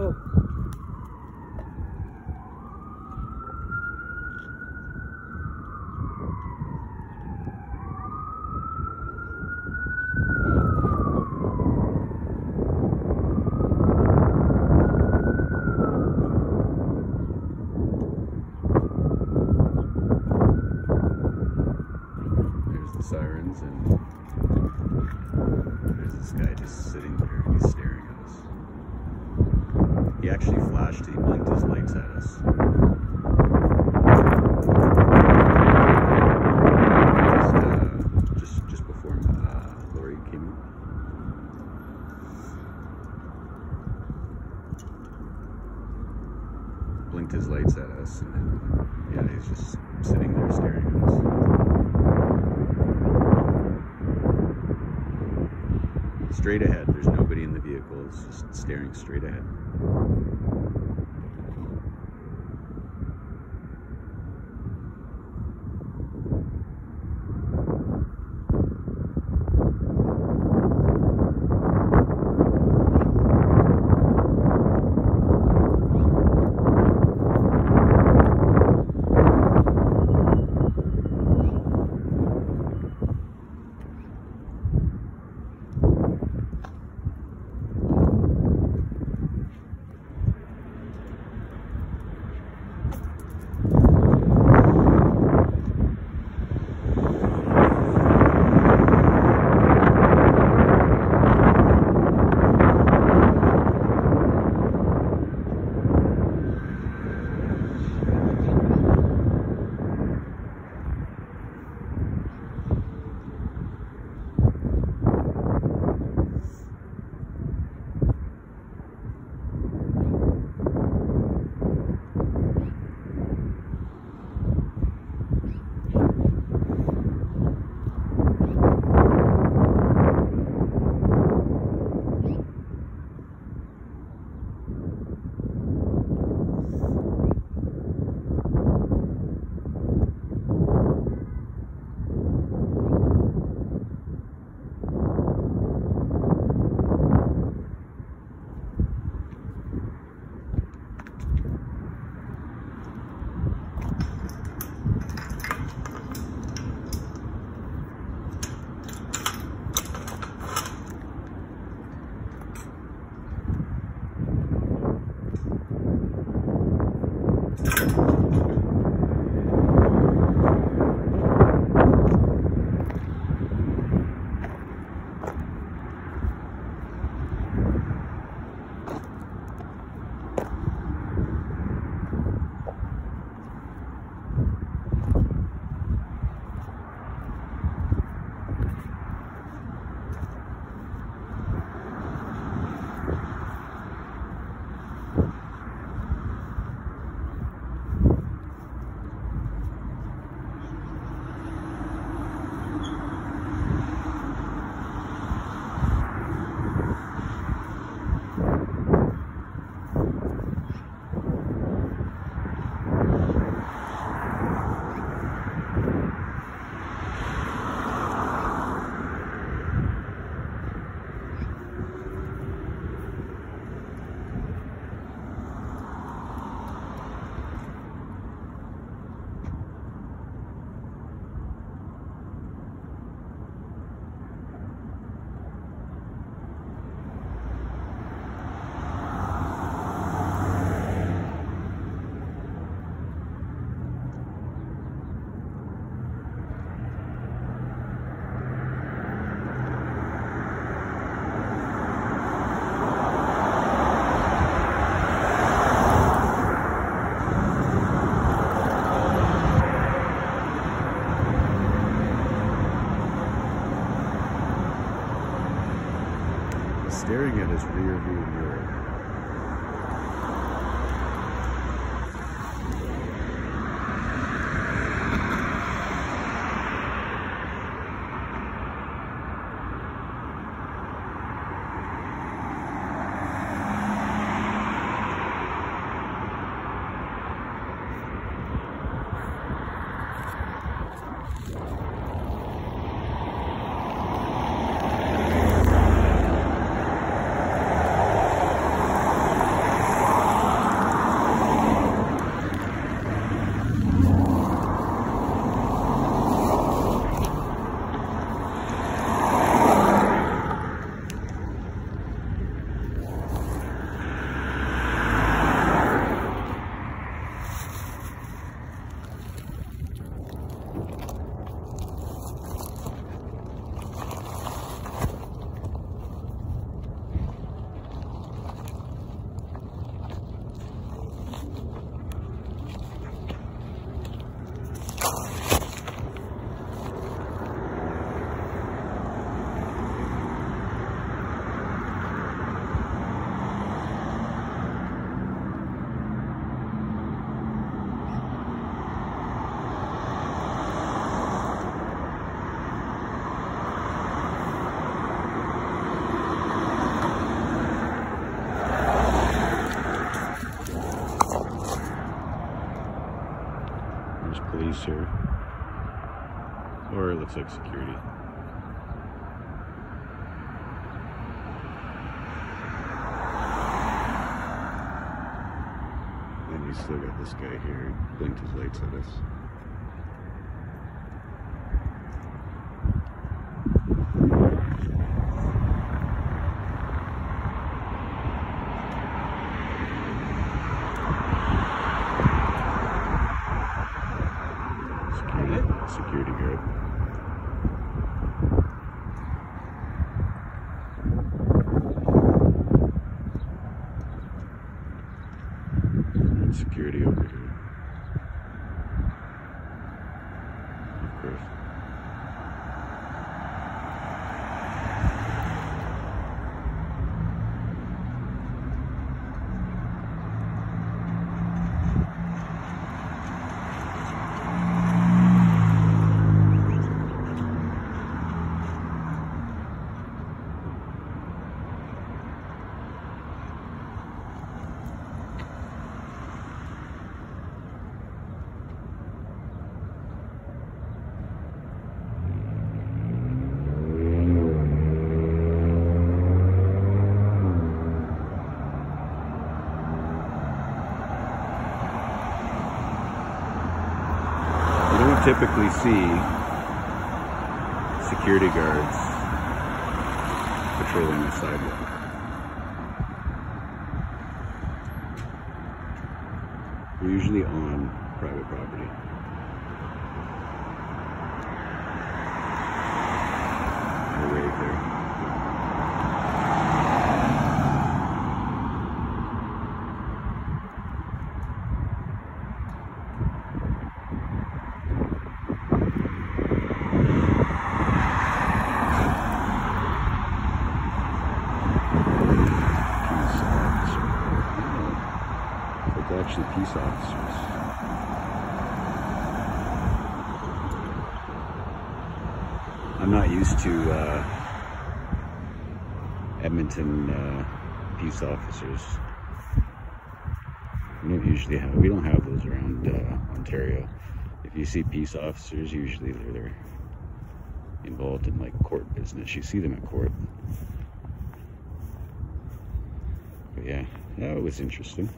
Oh. There's the sirens, and there's this guy just sitting there. He's. He actually flashed. He blinked his lights at us. Just, uh, just, just before uh, Lori came in. Blinked his lights at us, and then yeah, he's just sitting there staring at us. Straight ahead. There's nobody in the vehicle. It's just staring straight ahead. Staring at his rear view mirror. Police here. Or it looks like security. And you still got this guy here, blinked his lights at us. Security, security guard. And security over here. Of course. You don't typically see security guards patrolling the sidewalk. They're usually on private property. They're right there. Peace officer. Oh, Like they're actually peace officers. I'm not used to uh, Edmonton uh, peace officers. We don't usually have. We don't have those around uh, Ontario. If you see peace officers, usually they're, involved in like court business. You see them at court. But yeah, that was interesting.